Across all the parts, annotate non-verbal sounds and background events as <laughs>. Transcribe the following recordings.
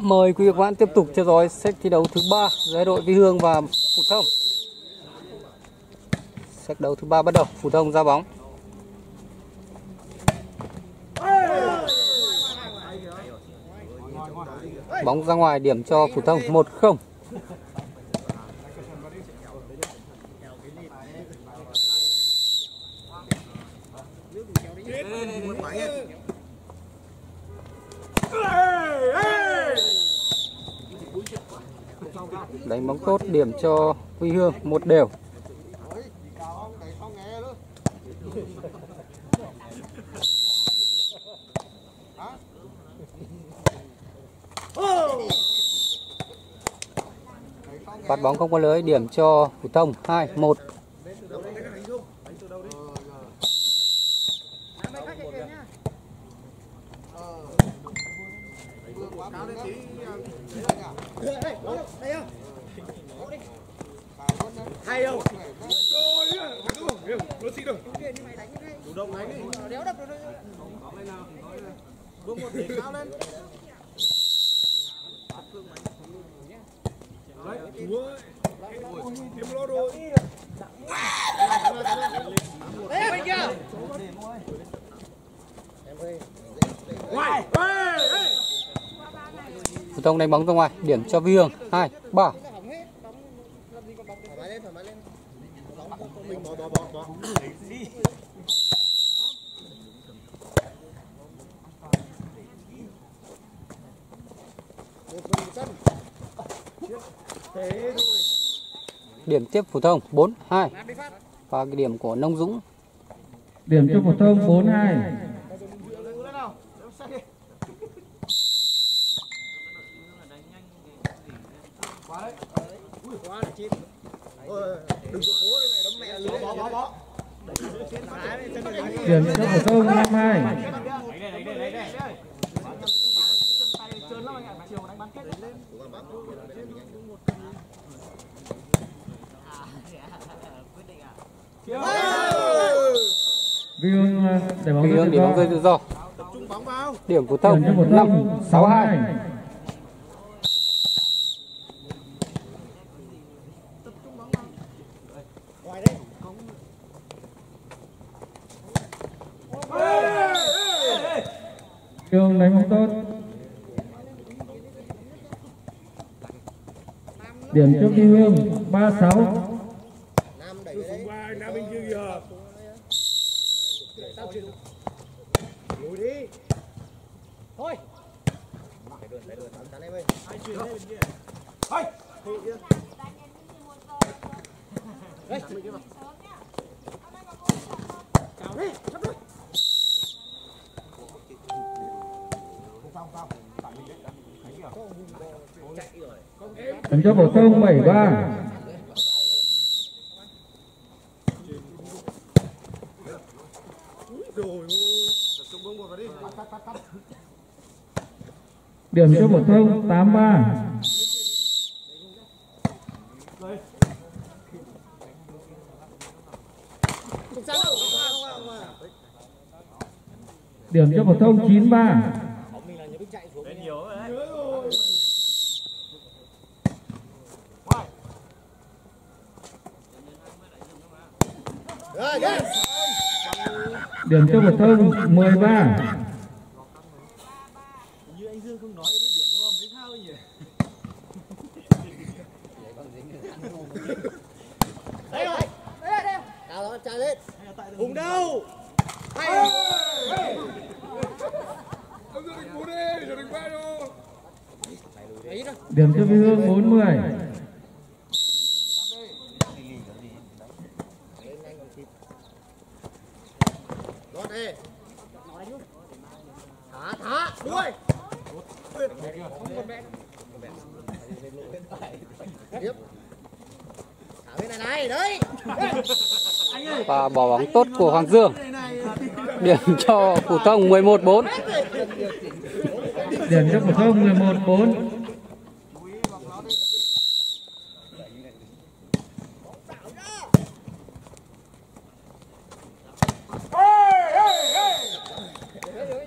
Mời quý vị và các bạn tiếp tục theo dõi set thi đấu thứ ba giữa đội Vi Hương và Phú Thông. Set đấu thứ ba bắt đầu, Phú Thông ra bóng. Bóng ra ngoài điểm cho Phú Thông 1-0. Đánh bóng tốt điểm cho Huy Hương, một đều. phát bóng không có lưới, điểm cho Phú Thông 2 1. đánh bóng ra ngoài. Điểm cho Vi Hương hai, ba. Điểm tiếp phổ thông 4 2 và cái điểm của Nông Dũng. Điểm cho phổ thông 4 2 Phú Thông năm phổ 5 thông 6 2. 6-2. ngoài đấy Vi Hương đánh bóng tốt. Điểm trước đi Hương 3-6 đẩy về đấy qua nam bên kia kìa lùi đi thôi Tán em ơi. Thôi. Đây, mình kia vào. Chào đi, sắp đi. Không sao, không sao. Tạm mình đấy, thấy chưa? Chạy rồi. Điểm cho phổ thông 7-3. Rồi ôi. Tập trung bông một vào đi. cho tắt, tắt, tắt. Điểm cho phổ thông 83 Điểm cho phổ thông 9-3. Mình là nhớ biết chạy xuống. Rồi, yes. Điểm cho phổ thông 13. Như anh Dương không nói đến điểm đúng không? Mấy thao nhỉ? Đây rồi. Đây đây. Cao đó trai lên. Hùng đâu? Hay. Ông Dương đừng bố đi, rồi đừng quay đâu. Đấy đó. Điểm cho Vi Hương 40. Lót đi. Thả, thả, đuôi. Không còn mẹ. Tiếp. Thả bên này này, đấy. và bỏ bóng tốt của Hoàng Dương. Điểm cho Phú Thông 11 4. Điểm cho phổ thông 11-4 4.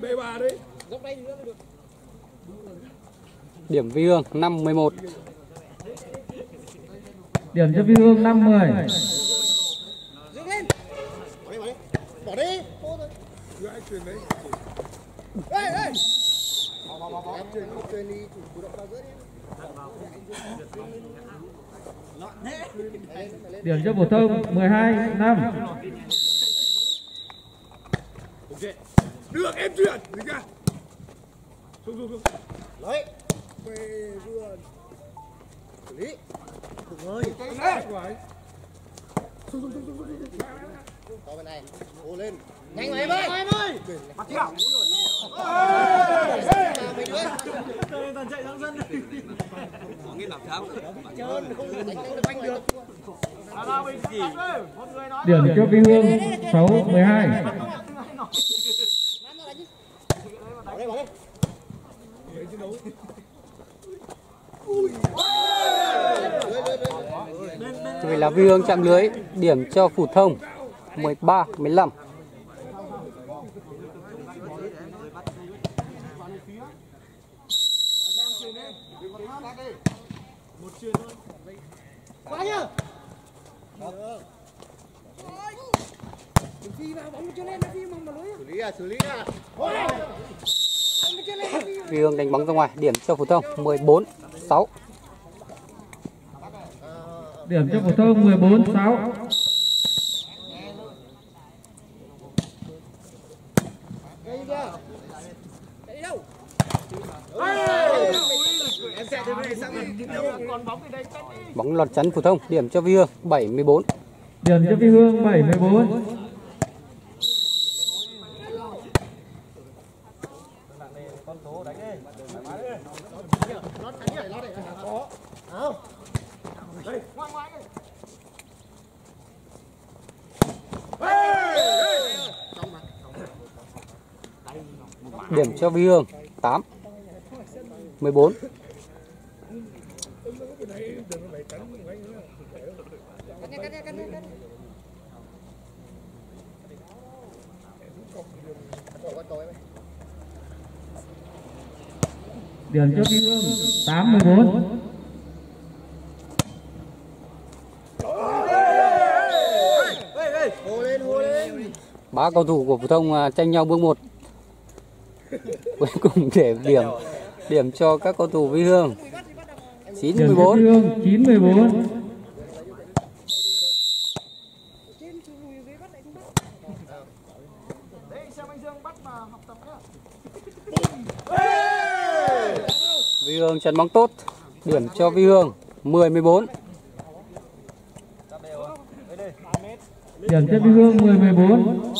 Bê bà đi. Góc đây thì nữa được. Điểm Vi Hương 5 11. Điểm cho Vi Hương 5 10. dừng lên bỏ đi ê ê Điểm cho phổ thông 12 5. được em chuyển xuống xuống xuống lấy về vườn. Xử lý Hùng ơi đấy quái có bên này. Ô lên. Nhanh mà em ơi em ơi bắt mấy đứa toàn chạy sang sân trơn không đánh được banh được Điểm cho Vi Hương 6 12. bỏ đây bỏ đây Vậy là Vi Hương chạm lưới. Điểm cho Phủ Thông 13 15. quá nhá xử lý à xử lý Vi Hương đánh bóng ra ngoài. Điểm cho Phổ Thông 14 6. Điểm cho phổ thông 14 6. Đây kia. Chạy đi đâu? Em chạy từ đây sang bên kia còn bóng lọt chắn Phổ Thông. Điểm cho Vi Hương 7 14. Điểm cho Vi Hương 7 14. Nó đánh nhảy nó để có. Không. Đây, ngoan ngoan đây. Điểm cho Vi Hương 8 14. Cắt nha, cắt nha, cắt nha, cắt nha. Cậu con tối mày. Điểm cho Vi Hương 8 14. Hô lên, hô lên. Ba cầu thủ của Phổ Thông à, tranh nhau bước một. <laughs> Cuối cùng để điểm điểm cho các cầu thủ Vi Hương 9 Điểm cho Vi 14. Hương 9 14. Đấy, xem anh Dương bắt mà học tập nhá. Vi Hương chắn bóng tốt. Điểm cho Vi Hương 10 14. Điểm cho Vi Hương 10 14.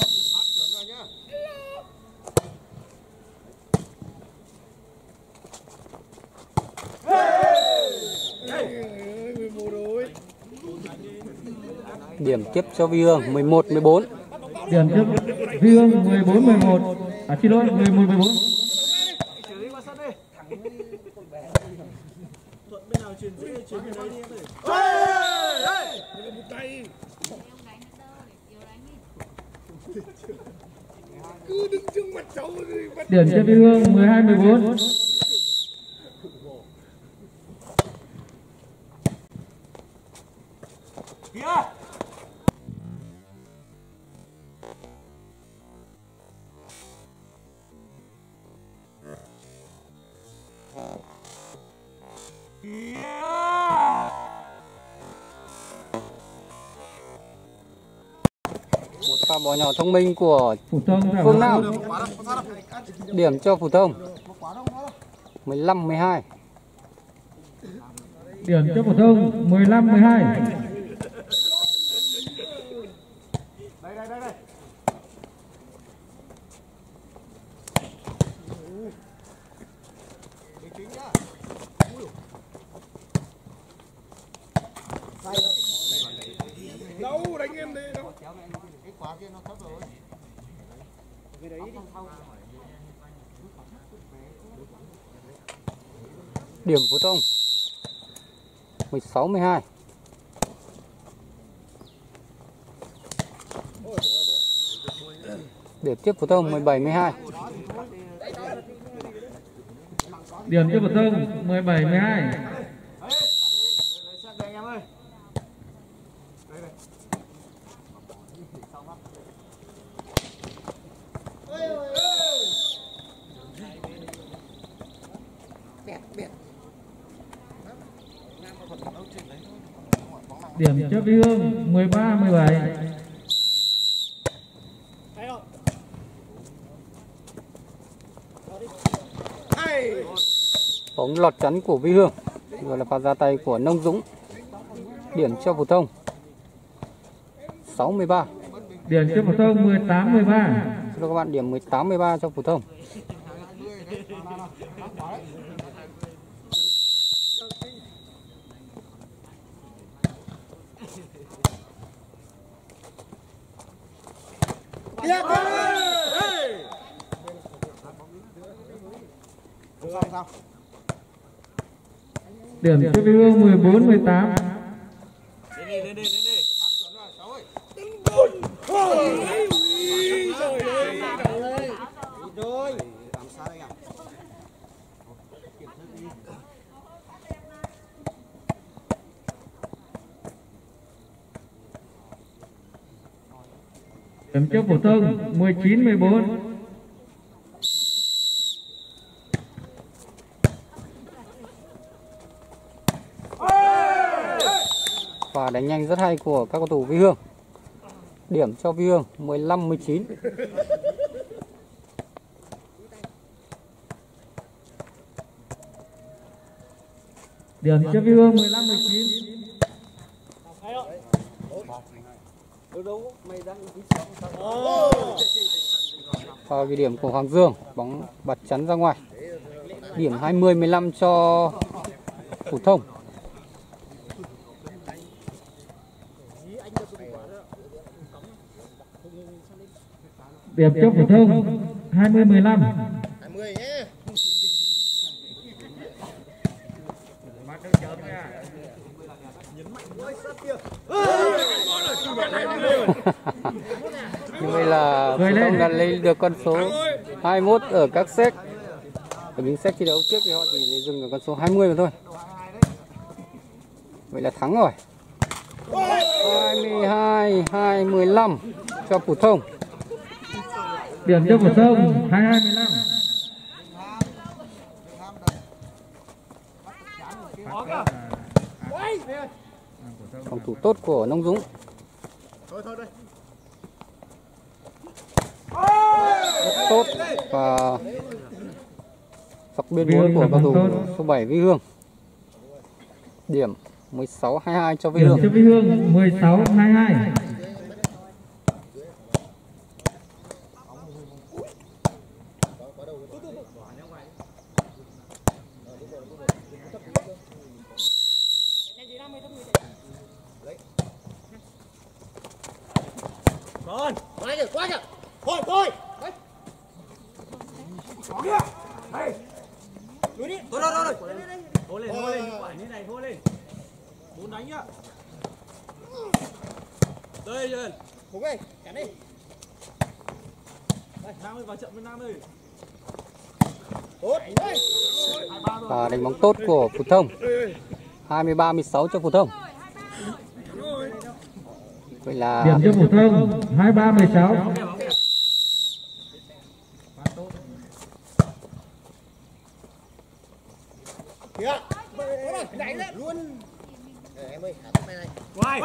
điểm tiếp cho Vi Hương 11 14. Điểm tiếp, Vi Hương 14 11. À xin lỗi 11 14. điểm cho Vi Hương 12 14. Pha bỏ nhỏ thông minh của Phổ thông ra Phương Nam. Điểm cho Phổ Thông 15 12. Điểm cho phổ thông 15 12. Đây, đây, đây, đây. Bình tĩnh nhá. đâu đánh em đi đâu Cái quả kia nó thấp rồi. Cái đấy đi. Điểm Phổ Thông 62 Điểm tiếp Phổ Thông 17 12. Điểm tiếp phổ thông 17 12. Điểm cho Vi Hương 13 17. hay bóng lọt chắn của Vi Hương rồi là pha ra tay của Nông Dũng điểm cho phổ thông 63 Điểm cho phổ thông 18 13. Xin các bạn điểm 18 13 cho phổ thông Điểm cho Vi Hương 14 18. rồi làm sao đây ạ Điểm cho phổ thông 19 14. Đánh nhanh rất hay của các cầu thủ Vi Hương. Điểm cho Vi Hương 15 19 Điểm cho Vi Hương 15 19. và ghi điểm của Hoàng Dương bóng bật chắn ra ngoài. Điểm 20 15 cho phổ thông Điểm cho phổ thông 20 15. 20 nhé như vậy là lên. thông đã lấy được con số 21 ở các set ở những set thi đấu trước thì họ chỉ dừng ở con số 20 mà thôi. Vậy là thắng rồi. 22 2 15 cho phổ thông Điểm cho phổ thông 22 15. phòng thủ tốt của Nông Dũng rất tốt và dọc biên Hương của cầu thủ số 7 Vi Hương điểm 16 22 cho Điểm Hương cho Vi Hương 16 22. Còn Quá kìa, quá kìa Thôi, thôi Đấy. Lùi đi Thôi, thôi, thôi Thôi lên, thôi lên Quả như này, thôi lên Bốn đánh nhá Đây, lên Hùng ơi, cản đi Đây, Nam ơi, vào trận với Nam ơi Tốt, đây và đánh bóng tốt của phổ thông 23 16 cho phổ thông vậy là Điểm cho phổ thông 23 16. Kìa Đẩy lên Luôn Để em ơi, thả tóc này này Ngoài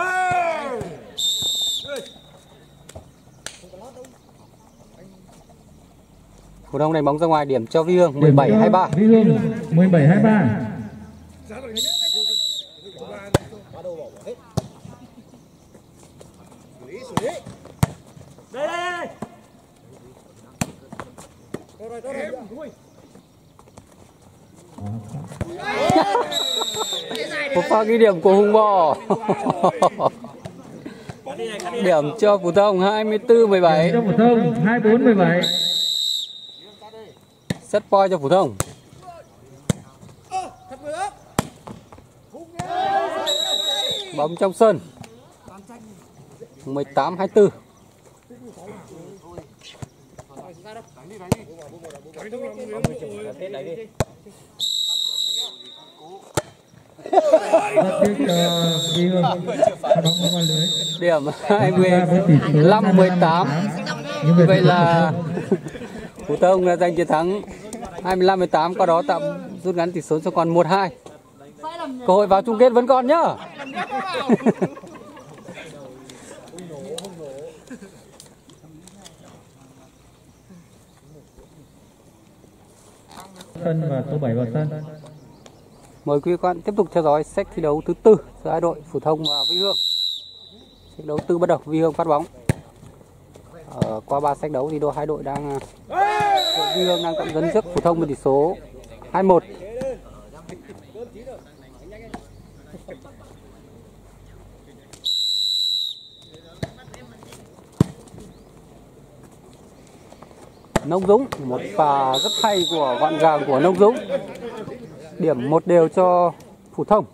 phổ thông đánh bóng ra ngoài điểm cho Vi Hương Điểm 17 cho 23 Vi Hương 17 23. Bắt đầu bỏ bỏ hết Xử lý, xử lý Đây, đây, đây Tốt rồi, một pha ghi điểm của Hùng Bò điểm cho phổ thông 24 17 Điểm cho phổ thông 24 17 set point cho phổ thông. Bóng trong sân. 18 24 điểm 25 18 như vậy là <laughs> Phú Thông giành chiến thắng. 25 18 qua đó tạm rút ngắn tỷ số cho còn 1-2. Cơ hội vào chung kết vẫn còn nhá. sân và số 7 vào sân Mời quý quan tiếp tục theo dõi sách thi đấu thứ tư giữa hai đội Phú Thông và Vi Hương. Sách đấu tư bắt đầu Vi Hương phát bóng. Ờ, qua ba sách đấu thì đôi hai đội đang đội Vi Hương đang tạm dẫn trước phổ Thông với tỷ số 21. Nông Dũng, một pha rất hay của vạn gàng của Nông Dũng. Điểm một đều cho phổ Thông.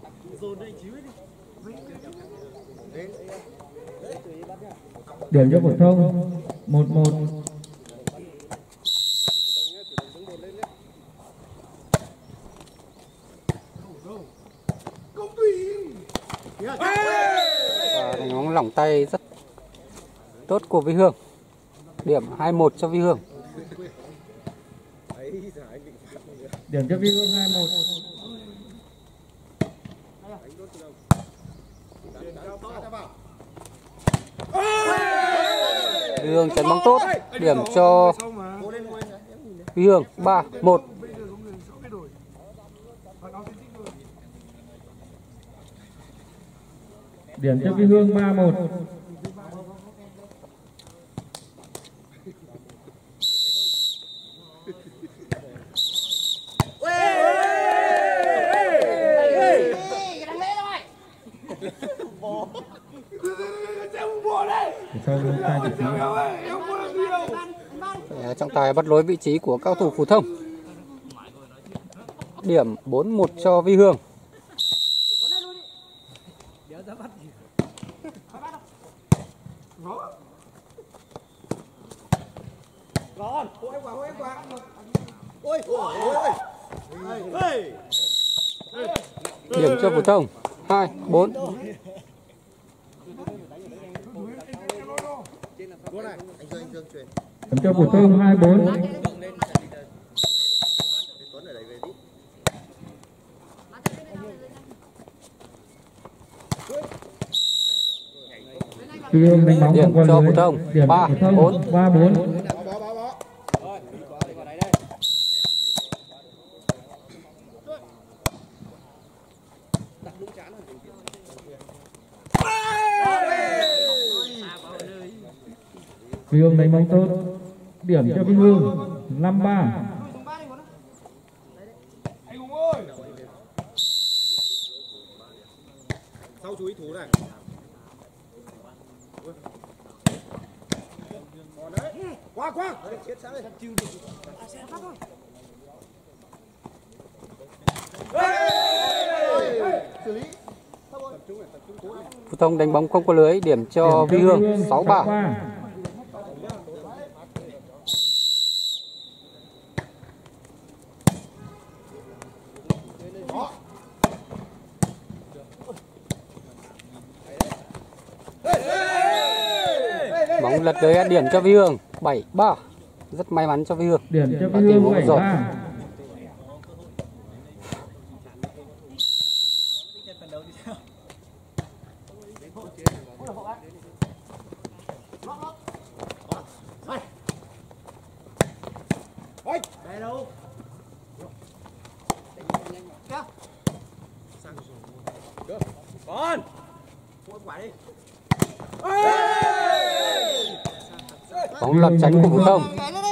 Điểm cho phổ thông 1-1 này rất tốt của Vi Hương. Điểm 21 cho Vi Hương. Điểm cho Vi Hương 21. Vi Hương chắn bóng tốt, điểm cho Vi Hương 3 1. Điểm cho cái Hương 31 ờ, trọng tài bắt lối vị trí của cao thủ Phú Thông. Điểm 41 cho Vi Hương ôi ôi ôi ôi điểm cho Phú Thông. 2 4 Đua này anh Dương anh Dương truyền điểm cho phổ thông 2-4 Tuấn ở đây về đi Vi Hương đánh bóng Điểm cho phổ thông. Ba, phổ thông bốn. 3-4 bỏ bỏ bỏ bỏ Vi Hương đánh bóng tốt. Điểm cho Vi Hương 5-3 Anh Hùng ơi sau chú ý thủ này còn đấy qua qua chết sáng Phú Thông đánh bóng không qua lưới điểm cho Vi Hương 6-3 bóng lật tới điểm cho Vi Hương. 7-3 rất may mắn cho Vi Hương. Điểm cho Vi Hương số rồi. 7-3 bóng lật tránh của Phú Thông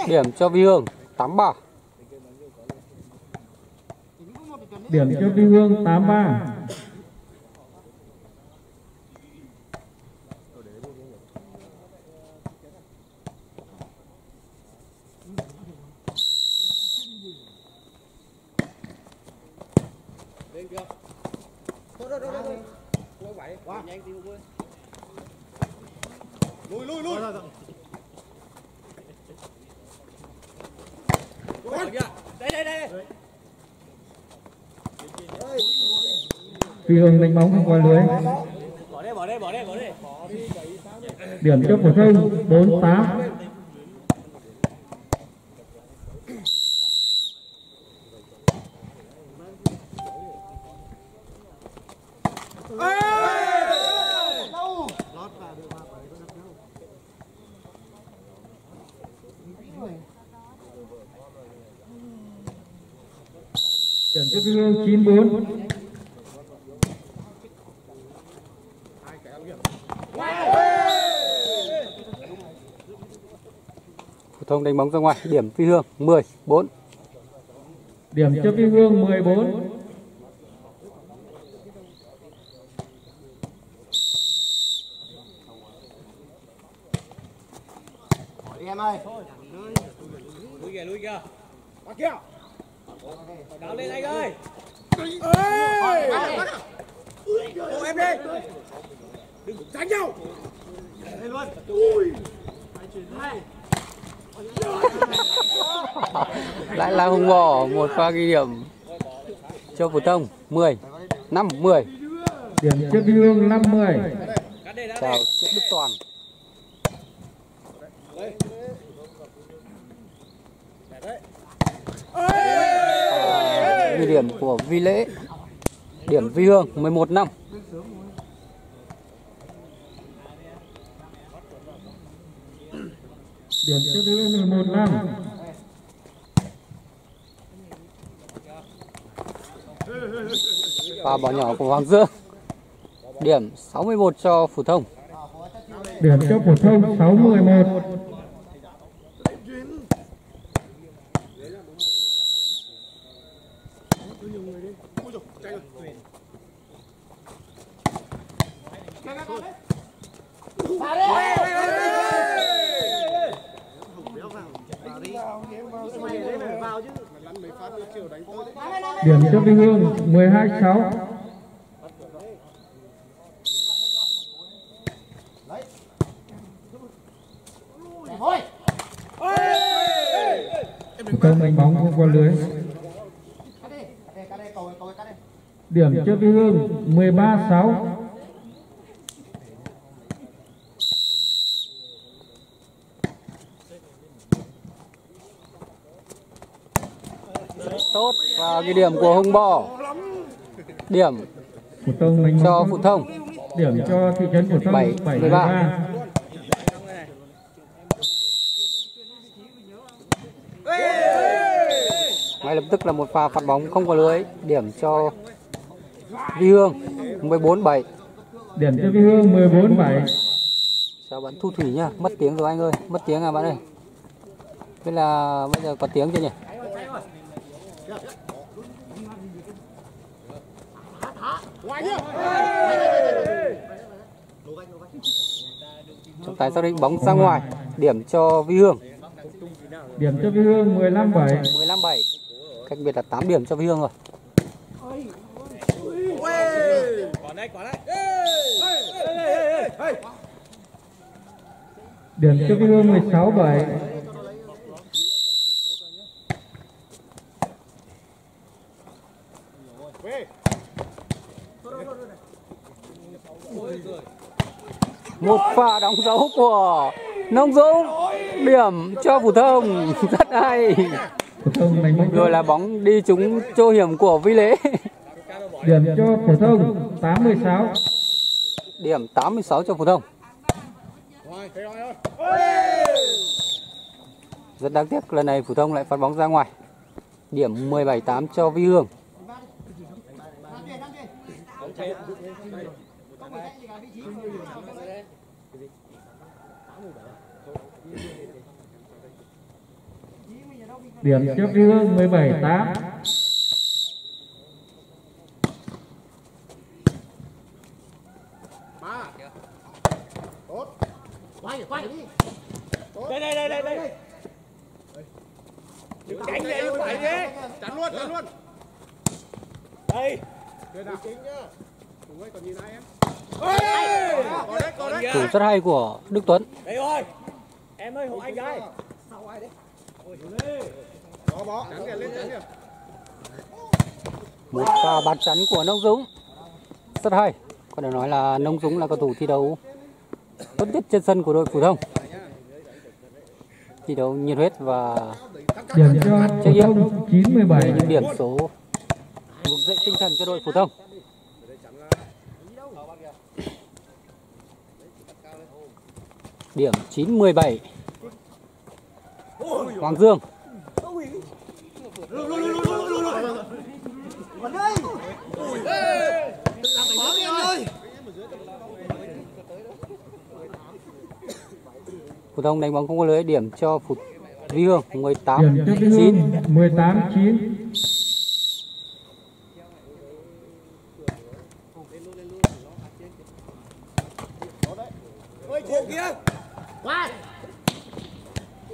điểm cho Vi Hương 8-3 điểm cho Vi Hương 8-3 Phi Hương đánh bóng qua lưới. bỏ đi bỏ đi bỏ đi bỏ đi Điểm cho phổ thông 48. Điểm cho Hương 94. Thông đánh bóng ra ngoài điểm phi hương 10 4 Điểm cho Phi Hương 14. đi em ơi lui kìa lui kìa bắt kia đào lên anh ơi Ô, em đi đừng đánh nhau lên luôn lại là hùng bò một pha ghi điểm cho phổ thông 10 5 10 Điểm cho Phi Hương 50. cắt đi đã chào Triệu Đức Toàn À, ghi điểm của Vi Lễ điểm Vi Hương 11 năm Điểm cho Phi Hương 11 năm. Và bỏ nhỏ của Hoàng Dương điểm 61 cho phổ thông Điểm cho phổ thông 61. Điểm cho Vinh Hương 12 6. Phổ thông đánh bóng không qua lưới. Điểm cho Vinh Hương 13.6. 6. tốt và ghi điểm của Hùng Bò điểm cho phổ thông Điểm cho thị trấn phổ thông Bảy, 7 13. 13. ngay lập tức là một pha phạt bóng không có lưới điểm cho Vi Hương 14 7 Điểm cho Phi Hương 14 7. chào bạn Thu Thủy nhá mất tiếng rồi anh ơi mất tiếng à bạn ơi Thế là bây giờ có tiếng chưa nhỉ ngoài nhá trọng tài xác định bóng ra ngoài điểm cho Vi Hương Điểm cho Phi Hương 15 7. 15 7 cách biệt là 8 điểm cho Vi Hương rồi Điểm cho Phi Hương 16 7. Một pha đóng dấu của Nông Dũng. Điểm cho Phổ Thông. <laughs> Rất hay. Rồi là bóng đi trúng chỗ hiểm của Vi Lễ. Điểm cho phổ thông 86. điểm 86 cho Phổ Thông. Rất đáng tiếc lần này Phổ Thông lại phát bóng ra ngoài. Điểm 17 8 cho Vi Hương Điểm Phi Hương 17 8. quay quay đi đây đây đây đây. Đây tránh đi không phải đi chắn luôn chắn luôn. Đây. Chính nhá Ui, còn nhìn ai em thủ rất hay của Đức Tuấn. Đây rồi. Em ơi hộ anh một pha bắn chắn của Nông Dũng. Rất hay. Có thể nói là Nông Dũng là cầu thủ thi đấu tốt nhất trên sân của đội phổ thông. Thi đấu nhiệt huyết và điểm cho Trách nhiệm. thông 97 những điểm số vực dậy tinh thần cho đội phổ thông điểm 917 Hoàng Dương. Phổ thông đánh bóng không có lưới, điểm cho phụt vi hương 18 điểm cho Vĩ 9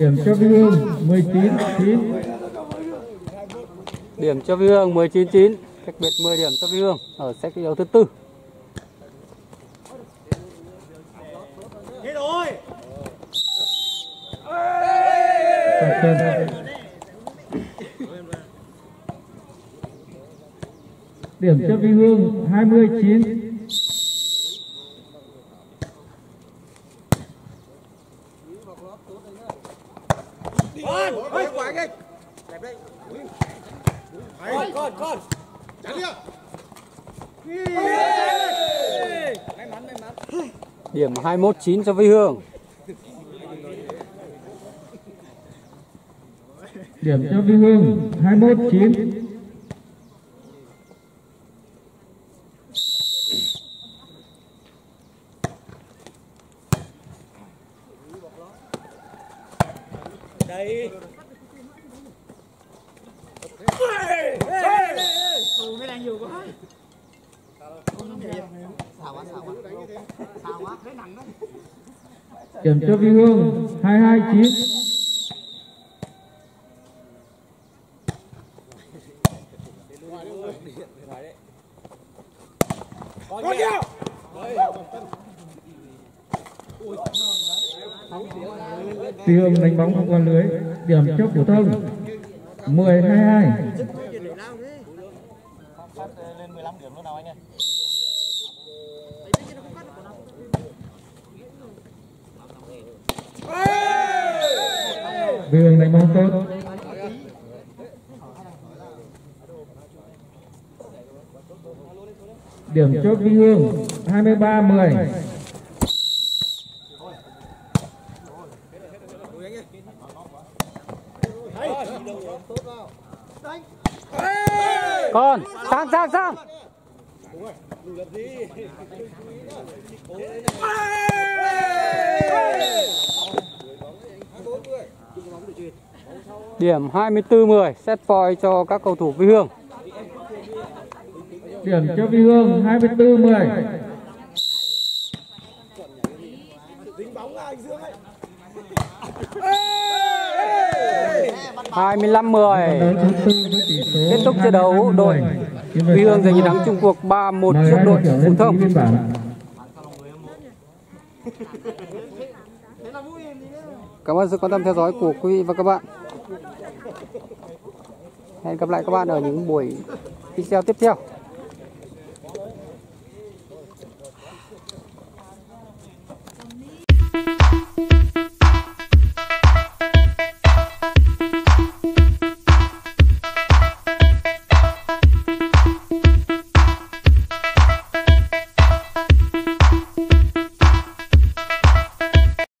điểm cho Vĩ Hương 19 9 điểm cho vi hương 19 9 cách biệt 10 điểm cho vi hương ở set thi đấu thứ tư. Hết rồi. điểm cho Vĩ Hương 29 Con. Ê, quả kìa. Con, con, con. Chắn đi ạ. May mắn, may mắn. điểm 21 9 cho vi hương điểm cho Vĩ Hương 21 9 Hương 22 9 Hương đánh bóng không qua lưới, điểm chốc phổ thông 10 Hương đánh bóng tốt. Điểm cho Vĩ Hương 23 10 con sang sang sang điểm 24 10 set point cho các cầu thủ vi hương. Điểm cho Vi Hương 24 10 25 10 đấu thứ tư với tỷ số kết thúc trận đấu 22 đội10. vi hương giành chiến thắng chung cuộc 3-1 Mời trước hai đội đội ký thông Cảm ơn sự quan tâm theo dõi của quý vị và các bạn. Hẹn gặp lại các bạn ở những buổi video tiếp theo.